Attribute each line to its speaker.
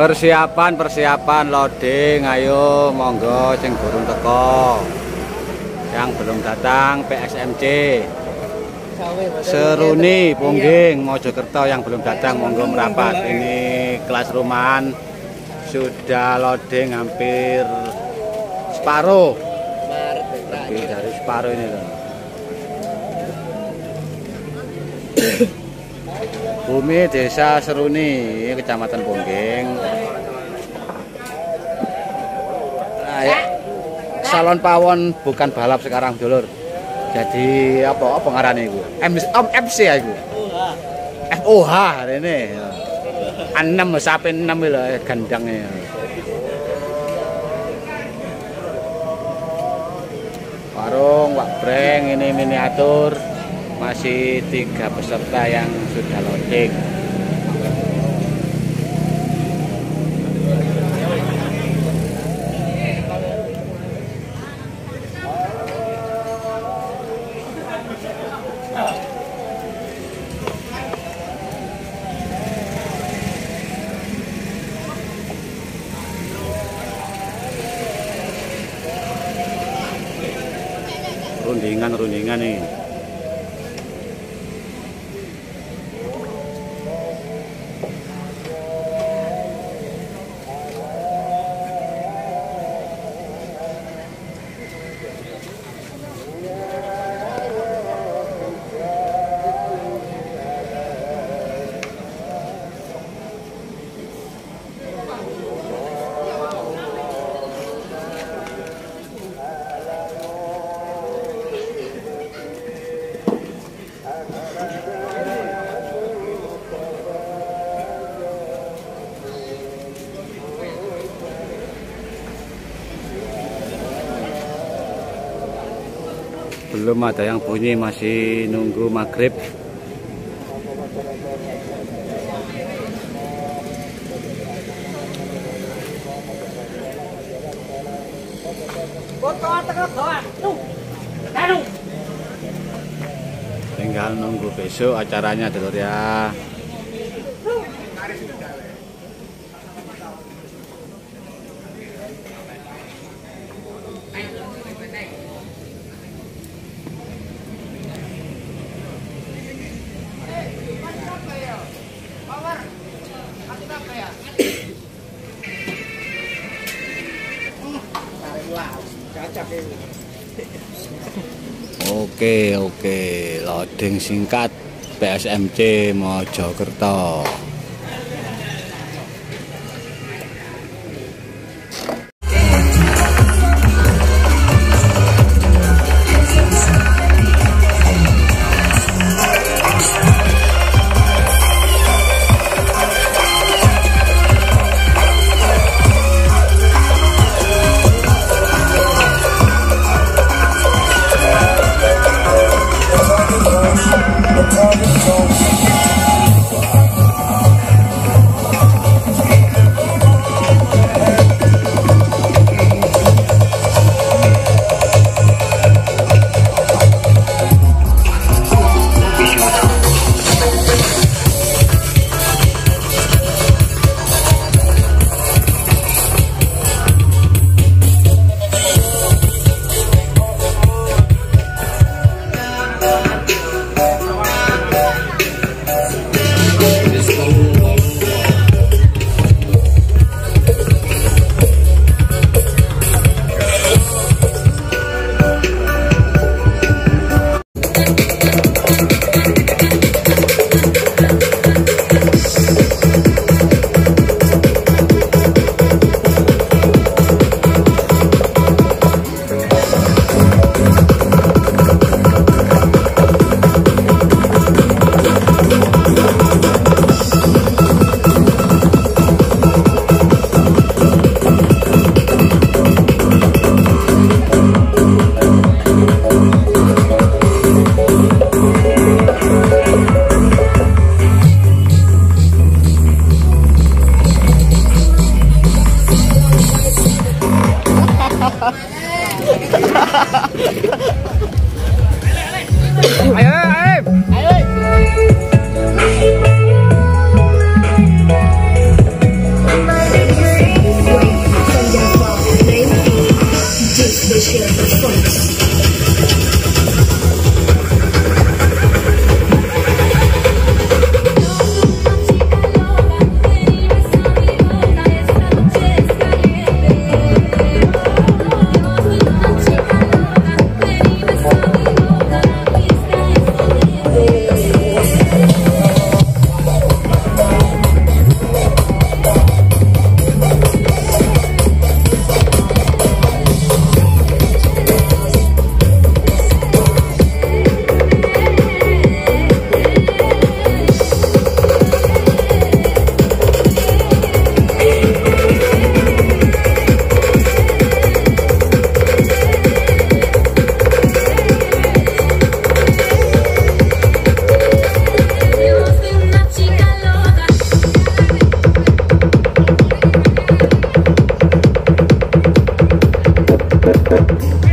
Speaker 1: Persiapan persiapan loading ayo monggo sing burung teko. Yang belum datang PSMC. Seruni Pungging Mojokerto yang belum datang monggo merapat. Ini kelas rumahan sudah loading hampir separuh. Lebih dari separuh ini loh. Bumi Desa Seruni, Kecamatan Pungging. Nah, ya. Salon pawon bukan balap sekarang, dulur. Jadi apa apa ngarane iku? Om MC ya iku. FOH ini. Enam sampai enam lho gandangnya. Warung Wak Breng ini miniatur masih tiga peserta yang sudah loading. rundingan rundingan nih belum ada yang bunyi masih nunggu maghrib. Tinggal nunggu besok acaranya dulu ya Oke oke. Loading singkat PSMC Mojokerto
Speaker 2: ciertos パパ。